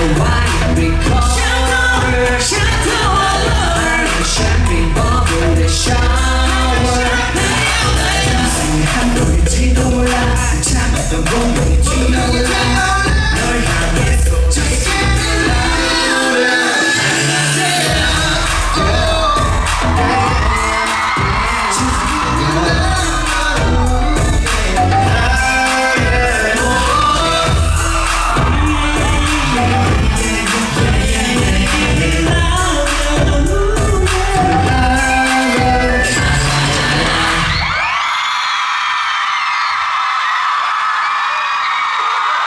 why? Because